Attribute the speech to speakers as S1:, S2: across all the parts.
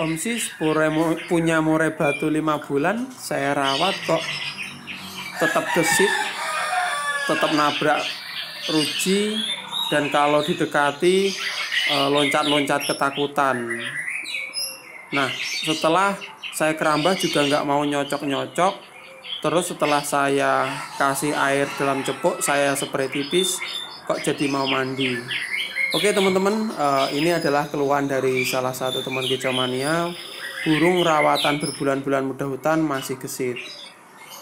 S1: Om Sis punya murai batu lima bulan saya rawat kok. Tetap gesit tetap nabrak ruji dan kalau didekati eh, loncat-loncat ketakutan. Nah setelah saya kerambah juga nggak mau nyocok-nyocok. Terus setelah saya kasih air dalam cepuk saya spray tipis kok jadi mau mandi Oke teman-teman, uh, ini adalah keluhan dari salah satu teman kicomania burung rawatan berbulan-bulan muda hutan masih gesit.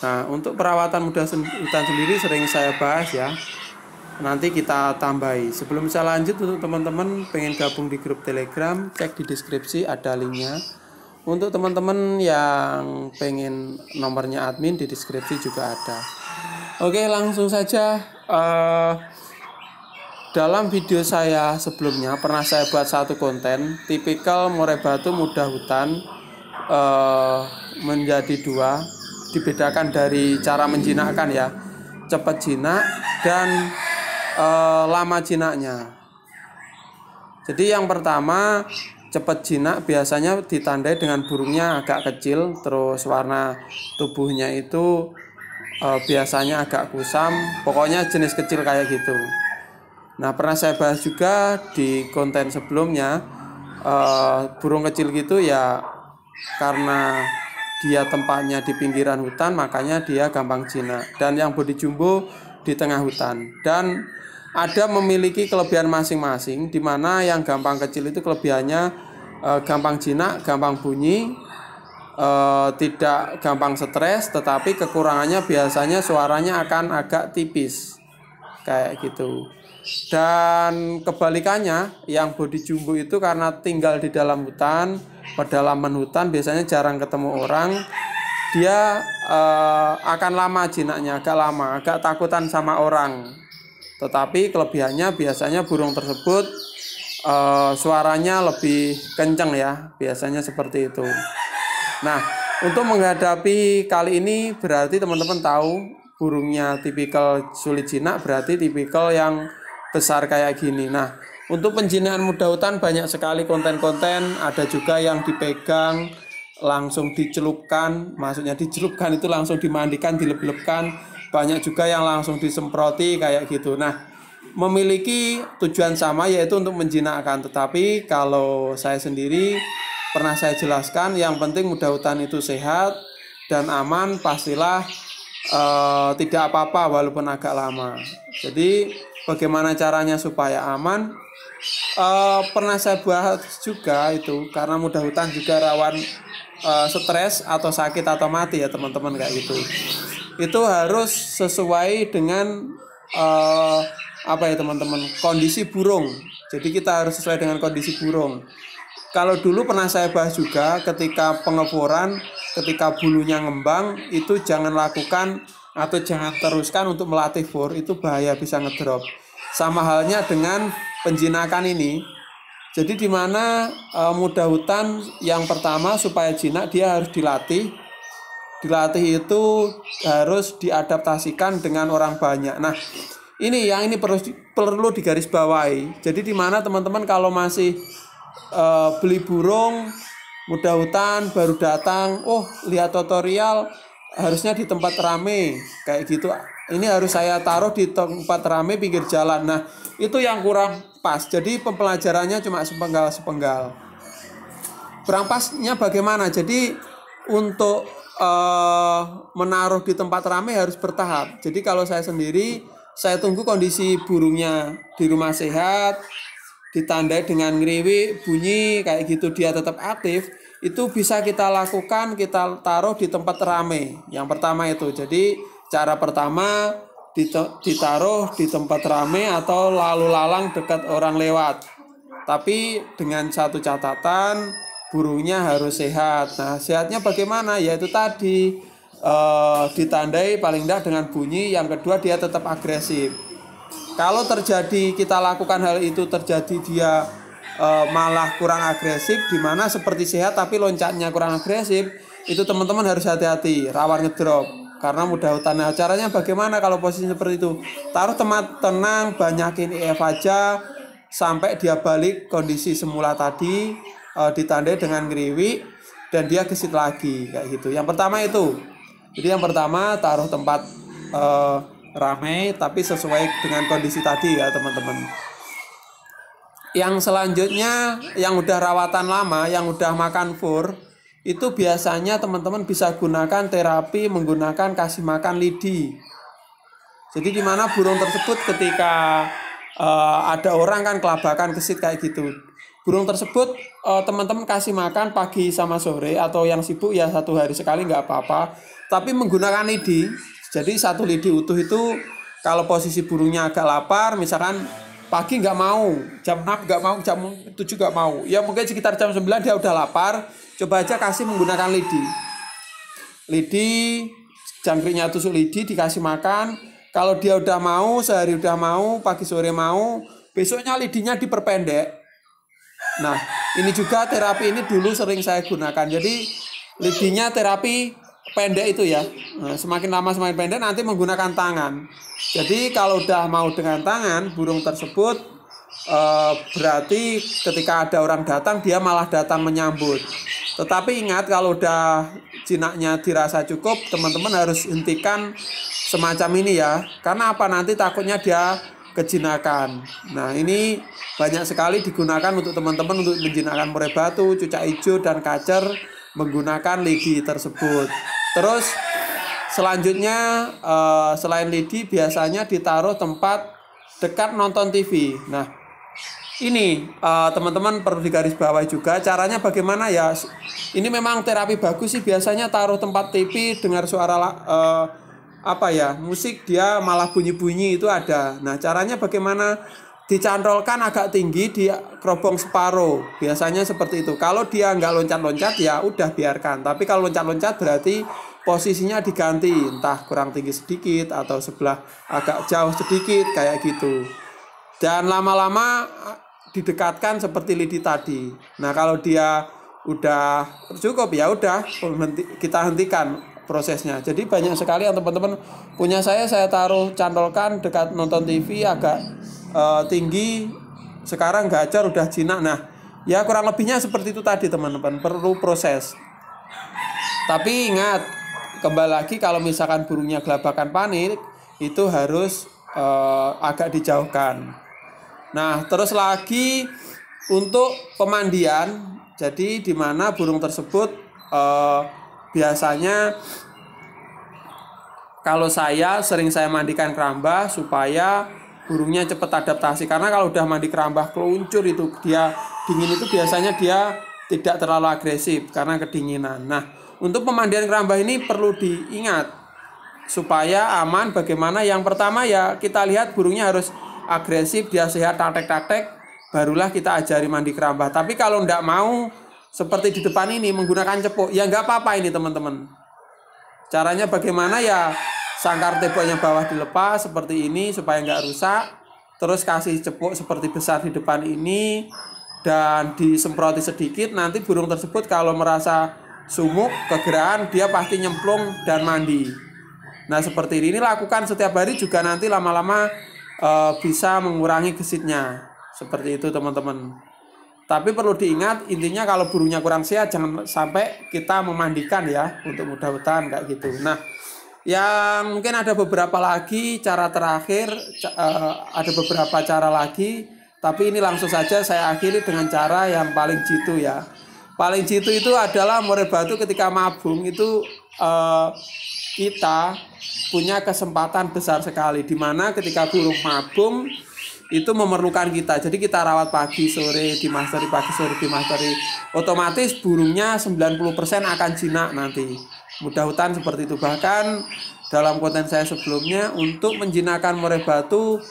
S1: Nah, untuk perawatan muda hutan sendiri sering saya bahas ya. Nanti kita tambahi. Sebelum saya lanjut untuk teman-teman pengen gabung di grup Telegram, cek di deskripsi ada linknya. Untuk teman-teman yang pengen nomornya admin di deskripsi juga ada. Oke, langsung saja. Uh, dalam video saya sebelumnya pernah saya buat satu konten tipikal murai batu muda hutan eh, menjadi dua dibedakan dari cara menjinakkan ya. Cepat jinak dan eh, lama jinaknya. Jadi yang pertama cepat jinak biasanya ditandai dengan burungnya agak kecil terus warna tubuhnya itu eh, biasanya agak kusam pokoknya jenis kecil kayak gitu Nah, pernah saya bahas juga di konten sebelumnya uh, burung kecil gitu ya karena dia tempatnya di pinggiran hutan makanya dia gampang jinak. Dan yang body jumbo di tengah hutan. Dan ada memiliki kelebihan masing-masing di mana yang gampang kecil itu kelebihannya uh, gampang jinak, gampang bunyi, uh, tidak gampang stres tetapi kekurangannya biasanya suaranya akan agak tipis kayak gitu. Dan kebalikannya yang body jumbo itu karena tinggal di dalam hutan pedalaman hutan biasanya jarang ketemu orang dia uh, akan lama jinaknya agak lama agak takutan sama orang. Tetapi kelebihannya biasanya burung tersebut uh, suaranya lebih kencang ya biasanya seperti itu. Nah untuk menghadapi kali ini berarti teman-teman tahu burungnya tipikal sulit jinak berarti tipikal yang besar kayak gini. Nah, untuk penjinaan muda hutan banyak sekali konten-konten, ada juga yang dipegang langsung dicelupkan, maksudnya dicelupkan itu langsung dimandikan, dileblepkan, banyak juga yang langsung disemproti kayak gitu. Nah, memiliki tujuan sama yaitu untuk menjinakkan, tetapi kalau saya sendiri pernah saya jelaskan yang penting muda hutan itu sehat dan aman pastilah uh, tidak apa-apa walaupun agak lama. Jadi bagaimana caranya supaya aman? Uh, pernah saya bahas juga itu karena mudah hutan juga rawan uh, stres atau sakit atau mati ya teman-teman kayak gitu. Itu harus sesuai dengan uh, apa ya teman-teman? Kondisi burung. Jadi kita harus sesuai dengan kondisi burung. Kalau dulu pernah saya bahas juga ketika pengeboran ketika bulunya ngembang itu jangan lakukan atau jangan teruskan untuk melatih for itu bahaya bisa ngedrop. Sama halnya dengan penjinakan ini. Jadi di mana e, muda hutan yang pertama supaya jinak dia harus dilatih. Dilatih itu harus diadaptasikan dengan orang banyak. Nah ini yang ini perlu perlu digarisbawahi. Jadi di mana teman-teman kalau masih e, beli burung muda hutan baru datang. Oh lihat tutorial. Harusnya di tempat rame. Kayak gitu. Ini harus saya taruh di tempat rame pinggir jalan. Nah itu yang kurang pas. Jadi pembelajarannya cuma sepenggal sepenggal kurang pasnya bagaimana? Jadi untuk uh, menaruh di tempat rame harus bertahap. Jadi kalau saya sendiri saya tunggu kondisi burungnya di rumah sehat ditandai dengan ngeriwi bunyi kayak gitu dia tetap aktif itu bisa kita lakukan kita taruh di tempat rame. Yang pertama itu jadi cara pertama ditaruh di tempat rame atau lalu lalang dekat orang lewat. Tapi dengan satu catatan burungnya harus sehat. Nah sehatnya bagaimana? Yaitu tadi eh, ditandai paling tidak dengan bunyi yang kedua dia tetap agresif kalau terjadi kita lakukan hal itu terjadi dia uh, malah kurang agresif di mana seperti sehat tapi loncatnya kurang agresif itu teman-teman harus hati-hati rawan ngedrop. Karena mudah hutan. Nah, caranya bagaimana kalau posisi seperti itu? Taruh tempat tenang banyakin EF aja sampai dia balik kondisi semula tadi uh, ditandai dengan ngeriwi dan dia gesit lagi kayak gitu. Yang pertama itu. Jadi yang pertama taruh tempat uh, rame tapi sesuai dengan kondisi tadi ya teman-teman yang selanjutnya yang udah rawatan lama yang udah makan fur itu biasanya teman-teman bisa gunakan terapi menggunakan kasih makan lidi jadi di mana burung tersebut ketika uh, ada orang kan kelabakan kesit kayak gitu. Burung tersebut uh, teman-teman kasih makan pagi sama sore atau yang sibuk ya satu hari sekali nggak apa-apa. Tapi menggunakan lidi. Jadi satu lidi utuh itu kalau posisi burungnya agak lapar, misalkan pagi nggak mau, jam 6 nggak mau, jam 7 nggak mau. Ya mungkin sekitar jam 9 dia udah lapar, coba aja kasih menggunakan lidi. Lidi, jangkriknya tusuk lidi dikasih makan, kalau dia udah mau, sehari udah mau, pagi sore mau, besoknya lidinya diperpendek. Nah, ini juga terapi ini dulu sering saya gunakan. Jadi lidinya terapi pendek itu ya. Nah, semakin lama semakin pendek nanti menggunakan tangan. Jadi kalau udah mau dengan tangan, burung tersebut eh, berarti ketika ada orang datang dia malah datang menyambut. Tetapi ingat kalau udah jinaknya dirasa cukup, teman-teman harus hentikan semacam ini ya. Karena apa nanti takutnya dia kejinakan. Nah ini banyak sekali digunakan untuk teman-teman untuk menjinakkan murai batu, cucak hijau dan kacer menggunakan lidi tersebut. Terus selanjutnya eh, selain lidi biasanya ditaruh tempat dekat nonton TV. Nah ini eh, teman-teman perlu digaris bawah juga caranya bagaimana ya ini memang terapi bagus sih biasanya taruh tempat TV dengar suara uh, apa ya musik dia malah bunyi-bunyi itu ada. Nah caranya bagaimana dicantolkan agak tinggi di kerobong separuh biasanya seperti itu. Kalau dia nggak loncat-loncat ya udah biarkan. Tapi kalau loncat-loncat berarti posisinya diganti entah kurang tinggi sedikit atau sebelah agak jauh sedikit kayak gitu. Dan lama-lama didekatkan seperti lidi tadi. Nah kalau dia udah cukup ya udah kita hentikan prosesnya. Jadi banyak sekali yang teman-teman punya saya saya taruh cantolkan dekat nonton TV agak uh, tinggi. Sekarang gacor udah jinak. Nah, ya kurang lebihnya seperti itu tadi teman-teman. Perlu proses. Tapi ingat kembali lagi kalau misalkan burungnya gelabakan panik itu harus uh, agak dijauhkan. Nah, terus lagi untuk pemandian jadi di mana burung tersebut uh, biasanya kalau saya sering saya mandikan keramba supaya burungnya cepat adaptasi. Karena kalau udah mandi keramba keluncur itu dia dingin itu biasanya dia tidak terlalu agresif karena kedinginan. Nah, untuk pemandian keramba ini perlu diingat supaya aman. Bagaimana? Yang pertama ya kita lihat burungnya harus agresif dia sehat tatek-tatek barulah kita ajari mandi keramba tapi kalau tidak mau seperti di depan ini menggunakan cepuk ya nggak apa-apa ini teman-teman. Caranya bagaimana? Ya sangkar temboknya bawah dilepas seperti ini supaya nggak rusak. Terus kasih cepuk seperti besar di depan ini dan disemproti sedikit. Nanti burung tersebut kalau merasa sumuk kegerahan dia pasti nyemplung dan mandi. Nah seperti ini lakukan setiap hari juga nanti lama-lama e, bisa mengurangi gesitnya. Seperti itu teman-teman. Tapi perlu diingat intinya kalau burungnya kurang sehat jangan sampai kita memandikan ya untuk mudah hutan kayak gitu. Nah, yang mungkin ada beberapa lagi cara terakhir uh, ada beberapa cara lagi tapi ini langsung saja saya akhiri dengan cara yang paling jitu ya. Paling jitu itu adalah murai batu ketika mabung itu uh, kita punya kesempatan besar sekali di mana ketika burung mabung itu memerlukan kita. Jadi kita rawat pagi, sore, di masteri pagi, sore, di masteri. Otomatis burungnya 90% akan jinak nanti. Mudah hutan seperti itu. Bahkan dalam konten saya sebelumnya untuk menjinakkan murai batu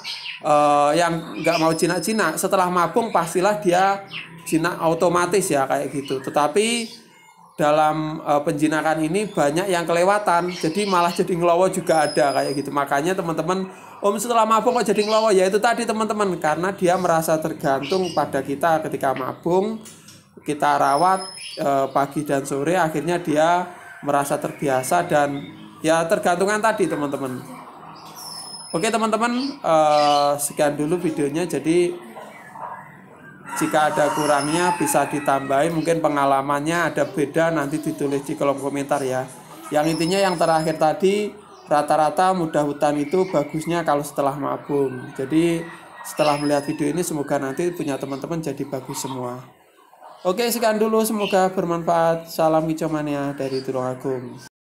S1: uh, yang nggak mau jinak-jinak setelah mabung pastilah dia jinak otomatis ya kayak gitu. Tetapi dalam uh, penjinakan ini banyak yang kelewatan jadi malah jadi ngelowo juga ada kayak gitu makanya teman-teman Om setelah mabung kok jadi ngelowo ya itu tadi teman-teman karena dia merasa tergantung pada kita ketika mabung kita rawat e, pagi dan sore akhirnya dia merasa terbiasa dan ya tergantungan tadi teman-teman. Oke teman-teman e, sekian dulu videonya. Jadi jika ada kurangnya bisa ditambahin. Mungkin pengalamannya ada beda nanti ditulis di kolom komentar ya. Yang intinya yang terakhir tadi rata-rata mudah hutan itu bagusnya kalau setelah mabung. Jadi setelah melihat video ini semoga nanti punya teman-teman jadi bagus semua oke sekian dulu. Semoga bermanfaat. Salam hijau mania dari Tulung Agung